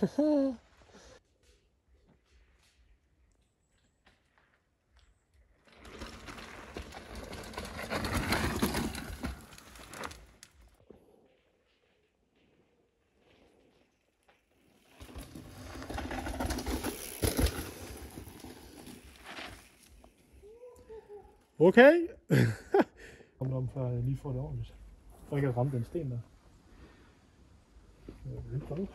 Okay. Kom om, før jeg øh, lige får det ordentligt. For ikke at ramme den sten der. Jeg vil lige prøve.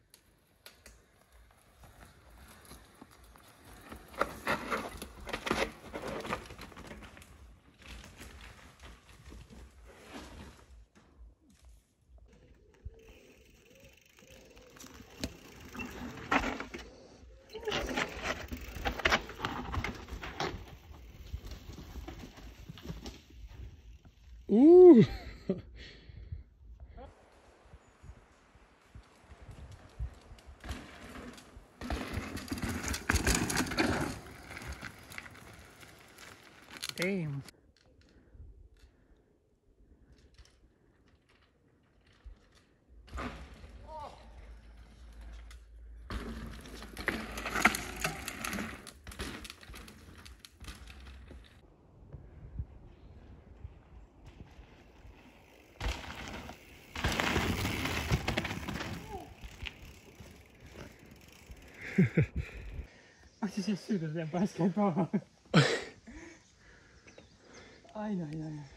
Ooh. Damn. Ach, das ist ja süß, das ist ein Basketball. Ei, ei, ei.